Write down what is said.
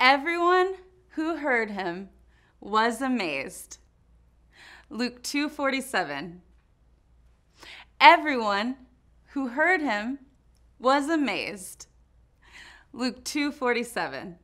Everyone who heard him was amazed. Luke 2:47. Everyone who heard him was amazed. Luke 2:47.